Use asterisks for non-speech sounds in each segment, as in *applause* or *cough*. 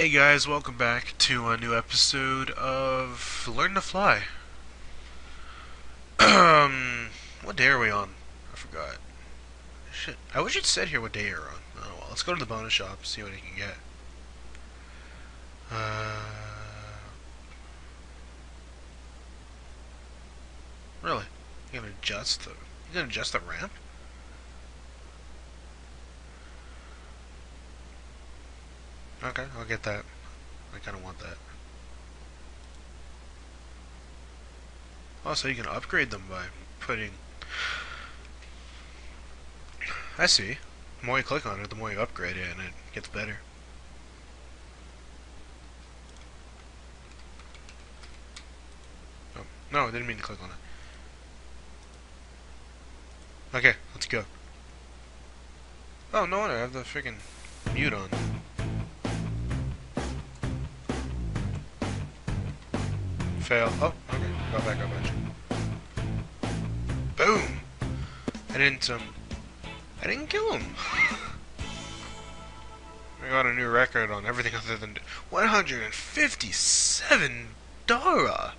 Hey guys, welcome back to a new episode of Learn to Fly. *clears throat* um, what day are we on? I forgot. Shit, I wish it said here what day you're on. Oh well, let's go to the bonus shop, see what I can get. Uh, really? You gonna adjust the? You gonna adjust the ramp? Okay, I'll get that. I kind of want that. Also, you can upgrade them by putting... I see. The more you click on it, the more you upgrade it, and it gets better. Oh, no, I didn't mean to click on it. Okay, let's go. Oh, no wonder, I have the freaking mute on. Fail. Oh, okay. Go back, go back. Boom! I didn't, um... I didn't kill him. *laughs* I got a new record on everything other than... 157 Dara!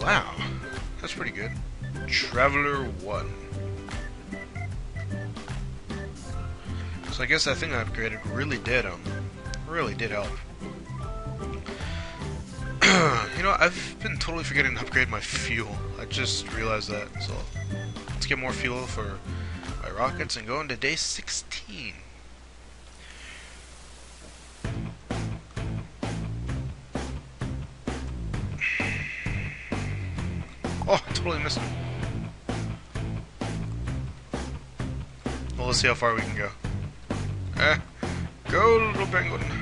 Wow. That's pretty good. Traveler 1. So I guess that thing I upgraded really did, um... Really did help. *clears throat* you know, I've been totally forgetting to upgrade my fuel. I just realized that, so let's get more fuel for my rockets and go into day 16. Oh, I totally missed him. Well, let's see how far we can go. Eh, go, little penguin.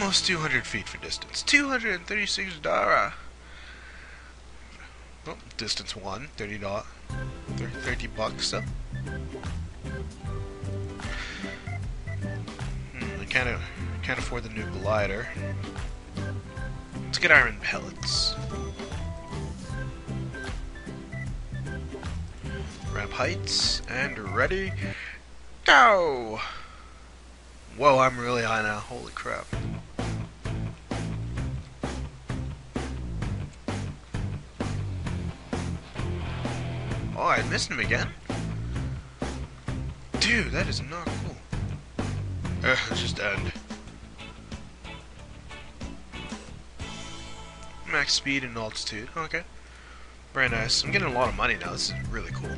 Almost 200 feet for distance. 236 Dara. Well, distance 1, 30 dot, 30 bucks, so. Hmm, I can't, can't afford the new glider. Let's get iron pellets. Ramp heights, and ready, go! Whoa, I'm really high now, holy crap. Oh, I missed him again? Dude, that is not cool. Uh, let's just end. Max speed and altitude. Okay. Very nice. I'm getting a lot of money now. This is really cool.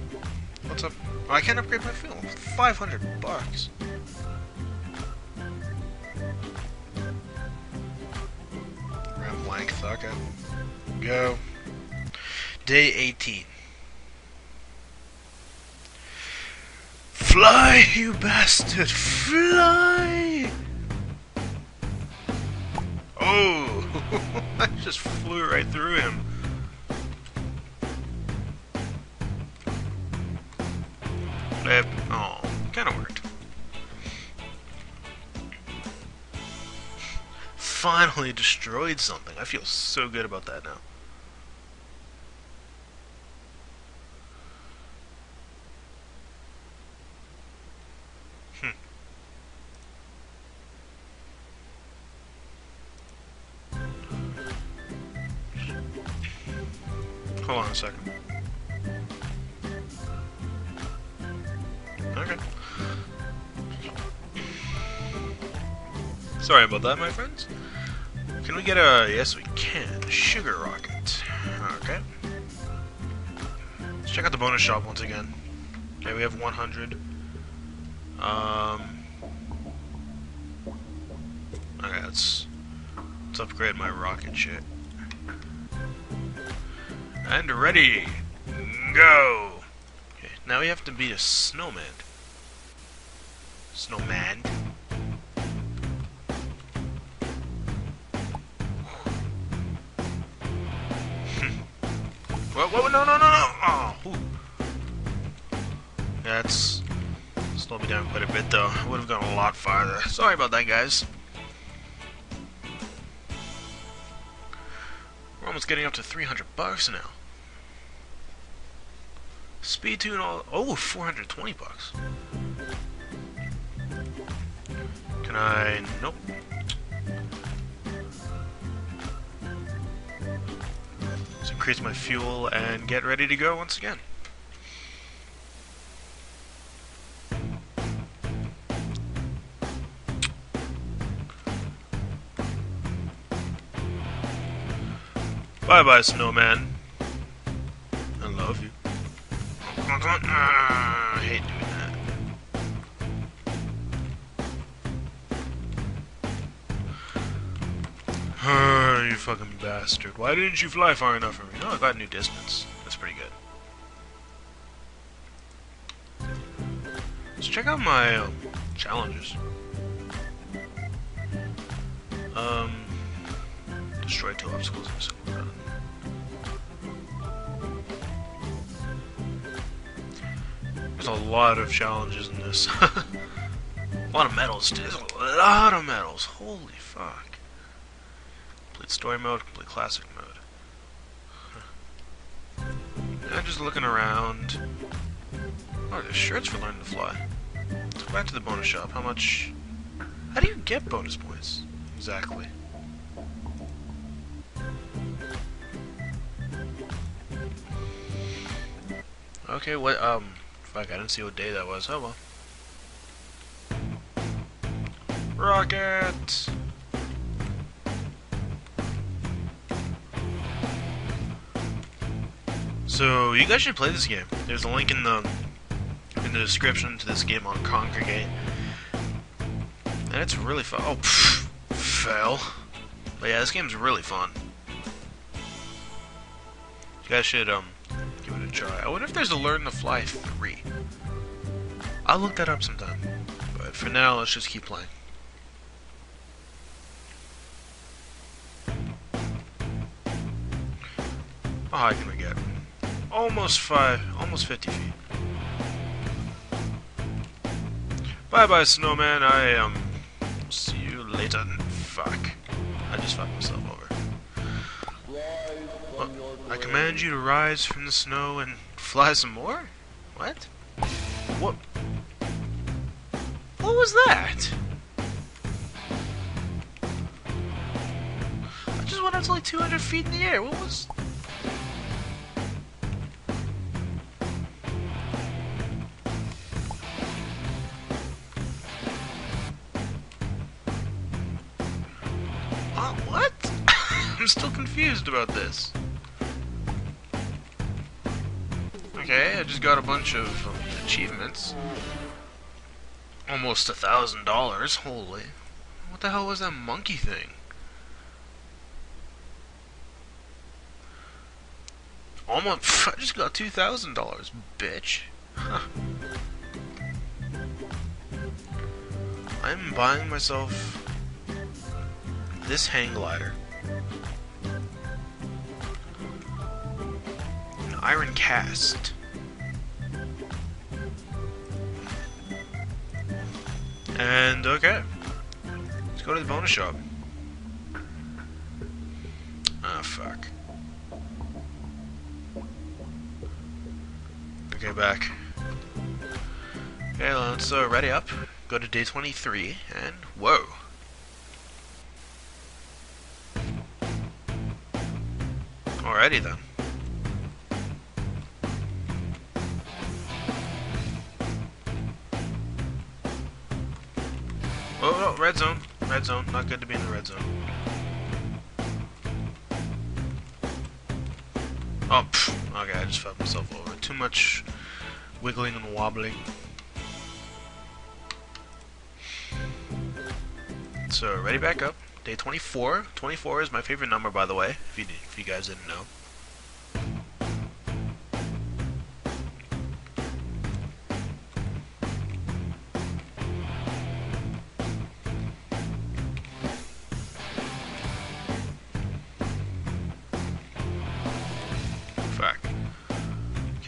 What's up? Oh, I can't upgrade my fuel. 500 bucks. Ramp length. Okay. Go. Day 18. Fly, you bastard! Fly! Oh! *laughs* I just flew right through him. Flip. Oh, kinda worked. Finally destroyed something. I feel so good about that now. Sorry about that, my friends. Can we get a... Yes, we can. Sugar rocket. Okay. Let's check out the bonus shop once again. Okay, we have 100. Um... Okay, let's... Let's upgrade my rocket shit. And ready. Go. Okay, now we have to beat a snowman. Snowman. What, what, no, no, no, no! Oh, That's slowed me down quite a bit, though. I would have gone a lot farther. Sorry about that, guys. We're almost getting up to 300 bucks now. Speed tune all oh 420 bucks. Can I... Nope. Increase my fuel and get ready to go once again. Bye bye, snowman. I love you. I hate doing that. you *sighs* uh, fucking bastard. Why didn't you fly far enough for me? Oh, I got new distance. That's pretty good. Let's check out my um, challenges. Um, destroy two obstacles in a single run. There's a lot of challenges in this. *laughs* a lot of medals, too. There's a lot of medals. Holy story mode, complete classic mode. I'm just looking around. Oh, there's shirts for learning to fly. Let's go back to the bonus shop. How much... How do you get bonus points? Exactly. Okay, what, um, fuck, I didn't see what day that was. Oh well. Rocket! So, you guys should play this game. There's a link in the in the description to this game on Kongregate. And it's really fun. Oh, pff, fail. But yeah, this game's really fun. You guys should, um, give it a try. I wonder if there's a Learn to Fly 3. I'll look that up sometime. But for now, let's just keep playing. How high can we get? Almost five, almost 50 feet. Bye bye, snowman. I, um, see you later. Fuck. I just fucked myself over. I command you to rise from the snow and fly some more? What? What? What was that? I just went up to like 200 feet in the air. What was... confused about this. Okay, I just got a bunch of um, achievements. Almost a thousand dollars, holy. What the hell was that monkey thing? Almost, *laughs* I just got two thousand dollars, bitch. Huh. *laughs* I'm buying myself this hang glider. Iron cast. And okay. Let's go to the bonus shop. Ah, oh, fuck. Okay, back. Okay, let's uh, ready up. Go to day 23, and whoa. Alrighty then. Oh, red zone. Red zone. Not good to be in the red zone. Oh, okay, I just felt myself over. Too much wiggling and wobbling. So, ready back up. Day 24. 24 is my favorite number, by the way, if you, if you guys didn't know.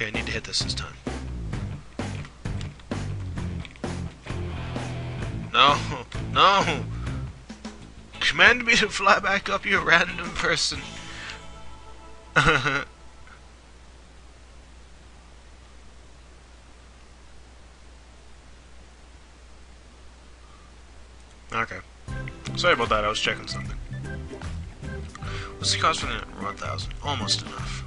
Okay, I need to hit this this time. No! *laughs* No! Command me to fly back up, you random person. *laughs* Okay. Sorry about that, I was checking something. What's the cost for the 1000? Almost enough.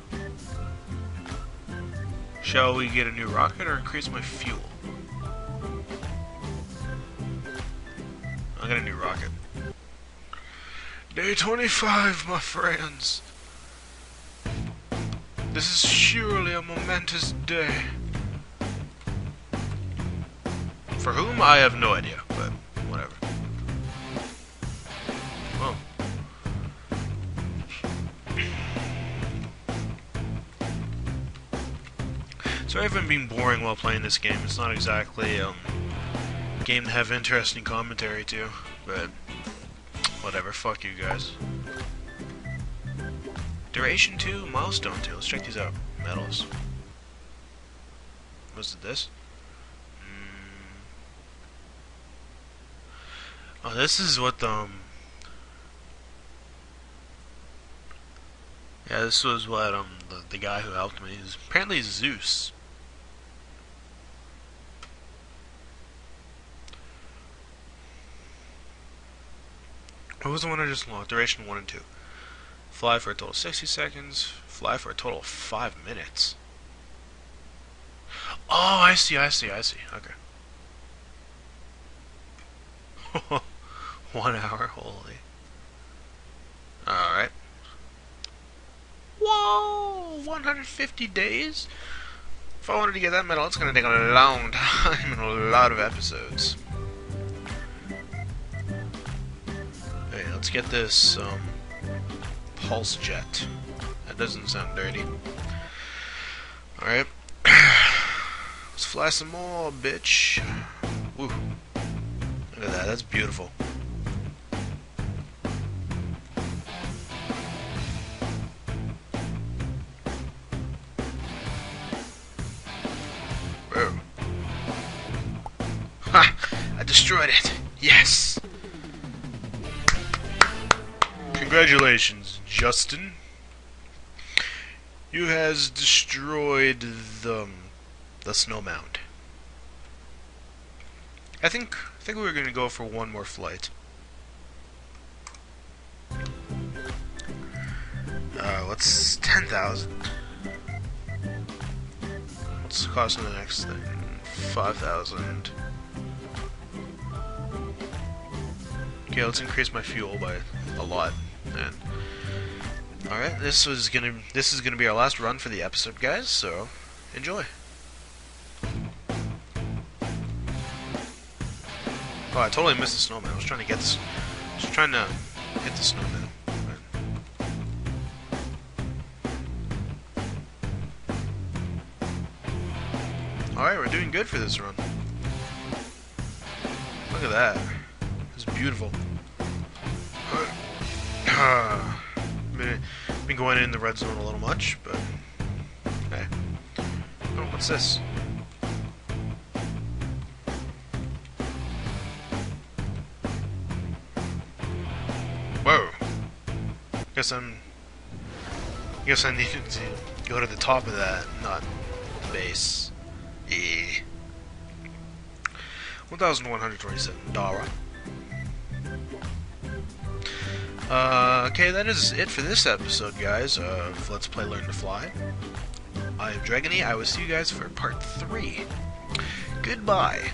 Shall we get a new rocket or increase my fuel? I'll get a new rocket. Day 25, my friends. This is surely a momentous day. For whom, I have no idea, but If I'm being boring while playing this game. It's not exactly um, a game to have interesting commentary to, but whatever. Fuck you guys. Duration 2, Milestone 2. Let's check these out. Medals. Was it this? Oh, this is what the, um... Yeah, this was what, um, the, the guy who helped me is apparently Zeus. What was the one I just lost? Duration 1 and 2. Fly for a total of 60 seconds. Fly for a total of 5 minutes. Oh, I see, I see, I see. Okay. *laughs* One hour, holy. Alright. Whoa! 150 days? If I wanted to get that medal, it's gonna take a long *laughs* time and a lot of episodes. Let's get this, um, pulse jet. That doesn't sound dirty. Alright. *clears throat* let's fly some more, bitch. Woo. Look at that, that's beautiful. Ha! I destroyed it. Yes. Congratulations, Justin. You has destroyed the the snow mound. I think I think we are gonna go for one more flight. Uh, what's ten thousand? What's the cost of the next thing? Five thousand. Okay, let's increase my fuel by a lot. And all right, this was gonna this is gonna be our last run for the episode, guys. So enjoy. Oh, I totally missed the snowman. I was trying to get this. Was trying to hit the snowman. Alright, we're doing good for this run. Look at that. It's beautiful. Uh, been, been going in the red zone a little much, but hey. Oh, what's this? Whoa. Guess I'm. Guess I needed to go to the top of that, not the base. E. 1,127 Uh, okay, that is it for this episode, guys, of Let's Play Learn to Fly. I am Dreginy. I will see you guys for part 3. Goodbye.